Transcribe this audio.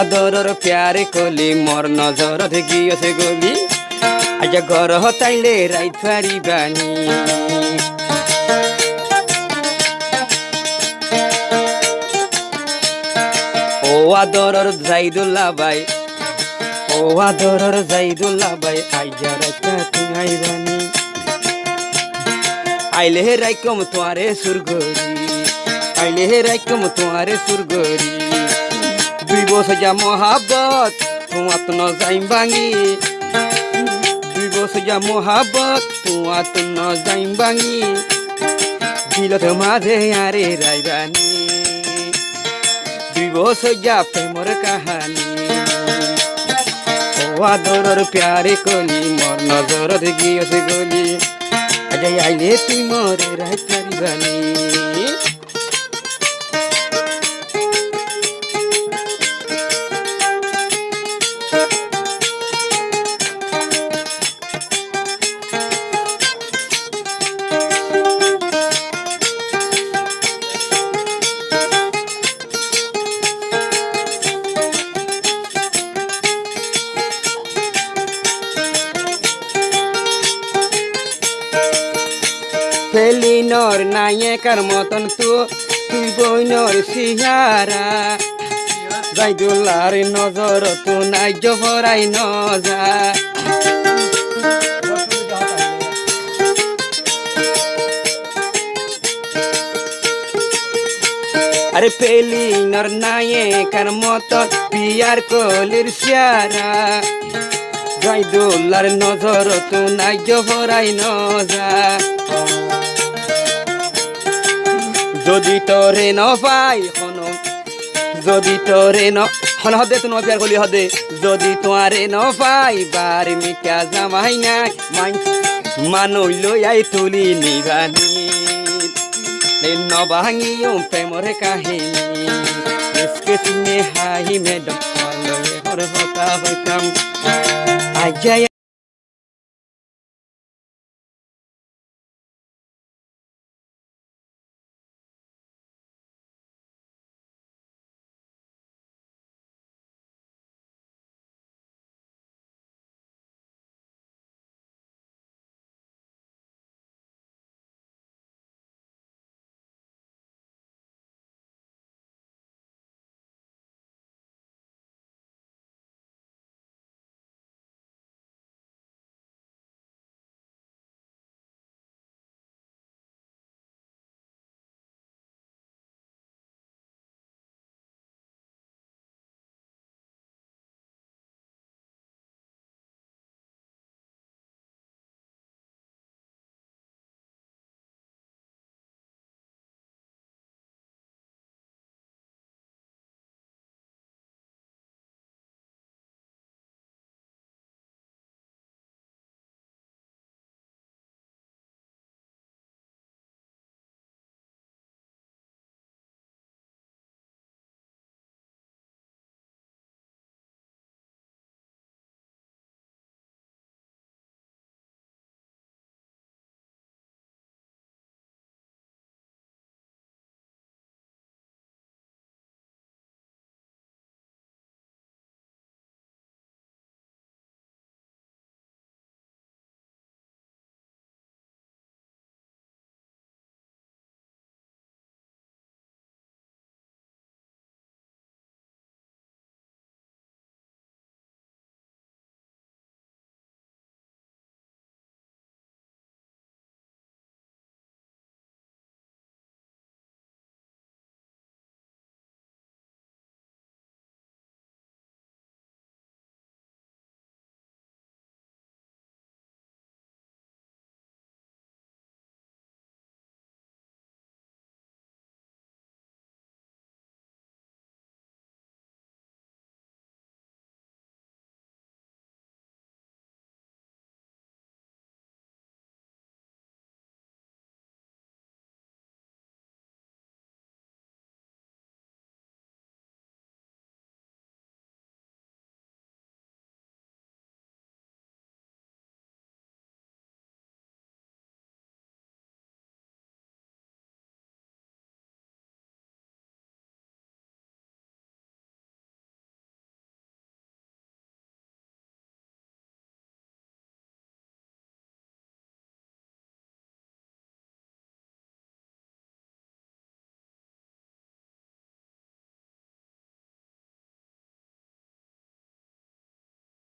আদরর প্যারে কলি, মোর নজর গিয়েছে গলি। আজ ঘর হতাইলে রাইত পারিবানি ও আদরর জাইদুল্লাহ বাই ও আদরর জাইদুল্লাহ বাই আইজা রাইতা তুই আইবানি আইলে হে রাইকম তোয়ারে সুরগরি আইলে হে রাইকম তোয়ারে সুরগরি দুই বছর যা মহাবত তোমাত ন যাইম ভাঙি। দুই বছর যা মহাবত তোমাত ন যাইম ভাঙি। বিলত মাঝে আরে রাইবানি দুই বছর যা প্রেমর কাহানি। ও আদরর প্যারে কলি, মোর নজর গিয়েছে গলি। আজ আইলে তুই মরে রাইত পারিবানি ফেলিনর নায়িকার মতন তো, তুই বইনর সিহারা জাইদুল্লার নজর তো নাই জবরাই নজা। আরে পেলিনর নায়িকার মতন পিয়ার কলির সিয়ারা জাইদুল্লার নজর তো নাই জবরাই নজা। যদি তোরে ন পাই, হন। যদি তোরে ন হন, হদে তো নবিয়ার গলি হদে। যদি তোয়ারে ন পাই, বার মিকা জামাই নাই মাই। মানুষ আই তুলি নিবানি। ন ভাঙিও প্রেমরে কাহিনী। এসকে চিনে হাই মেডম হর হতা হইতাম। আজ